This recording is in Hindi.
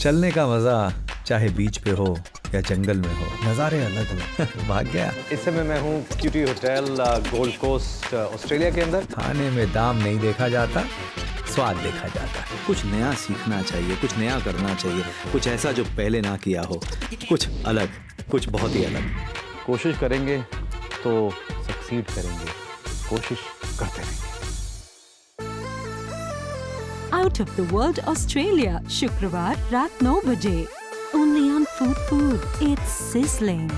चलने का मज़ा चाहे बीच पे हो या जंगल में हो नज़ारे अलग अलग भाग गया। इस समय मैं हूँ QT hotel Gold Coast Australia के अंदर। खाने में दाम नहीं देखा जाता स्वाद देखा जाता। है कुछ नया सीखना चाहिए कुछ नया करना चाहिए कुछ ऐसा जो पहले ना किया हो। कुछ अलग कुछ बहुत ही अलग। कोशिश करेंगे तो सक्सीड करेंगे। कोशिश करते रहेंगे। Out of the World Australia शुक्रवार रात 9 बजे Only on Food Food. It's sizzling.